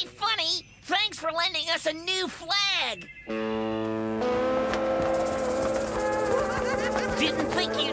Hey, Funny, thanks for lending us a new flag. Didn't think you.